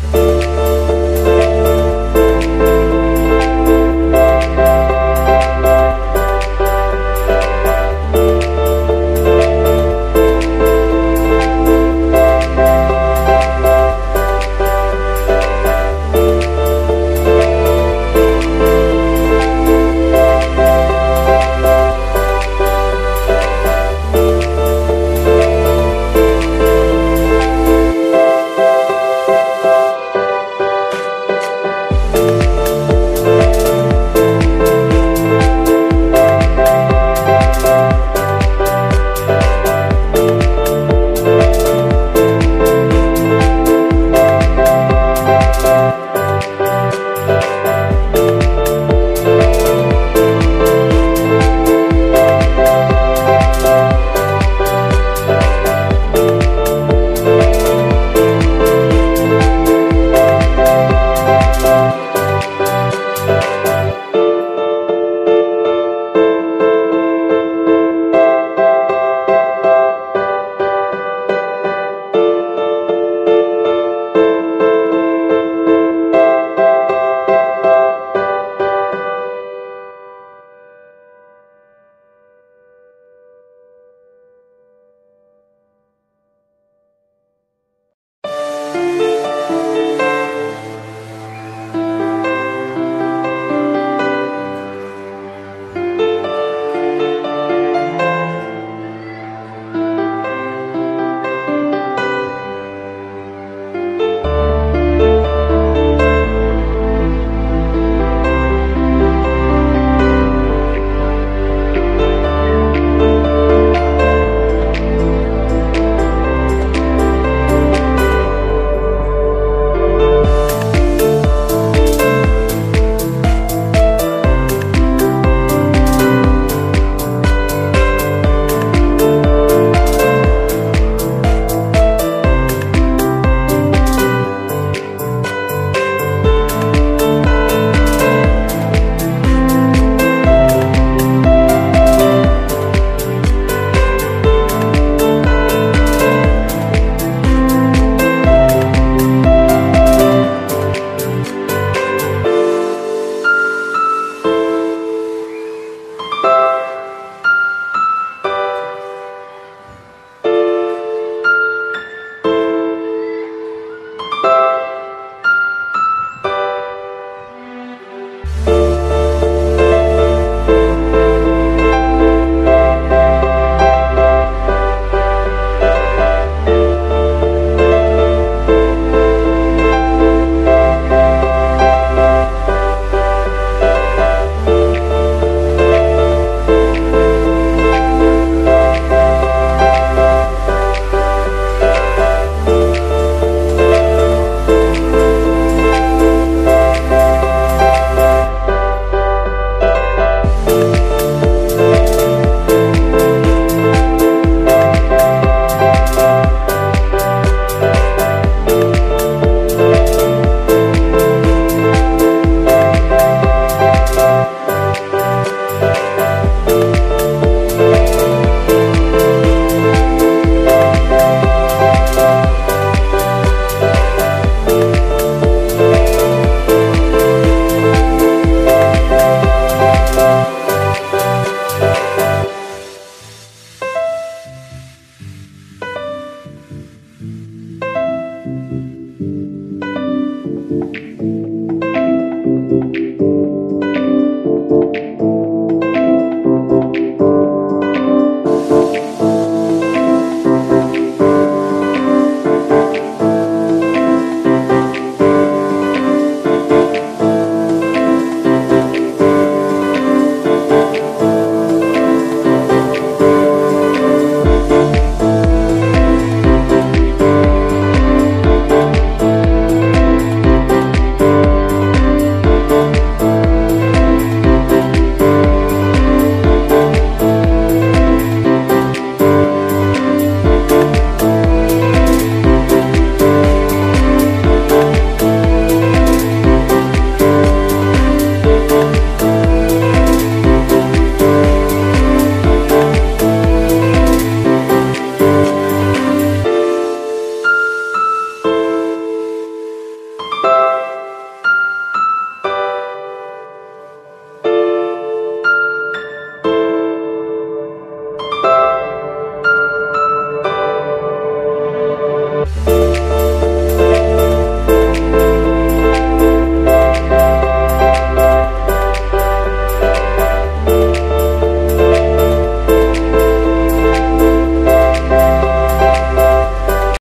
Bye.